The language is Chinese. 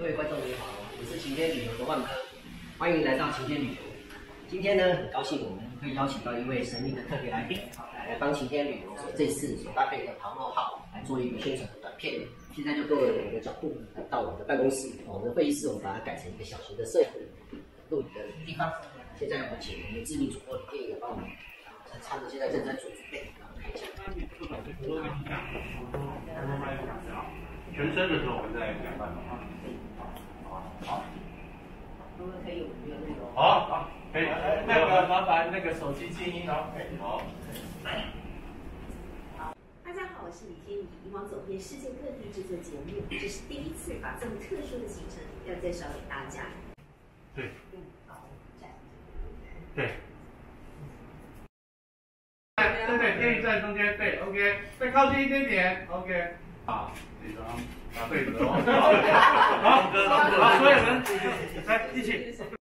各位观众你好我是晴天旅游的万科欢迎来到晴天旅游。今天呢很高兴我们会邀请到一位神秘的特别来宾来帮晴天旅游所这次所搭配的唐罗号来做一个宣传短片现在就各位我的角度来到我们的办公室我们的会议室我们把它改成一个小型的摄影录影的地方现在我们请我们的智力主播李建业帮我们他差不多现在正在准备看一下全身的时候我们在讲话好。我们可以有没有那种？好，好，可以。那个麻烦那个手机静音哦。好。大家好，我是李天怡，以往走遍世界各地制作节目，这是第一次把这么特殊的行程要介绍给大家。对。嗯，好，站。对。对对，天宇在中间，对，OK，再靠近一点点，OK。好，这张答对的哦。好，好，好所有人来一起。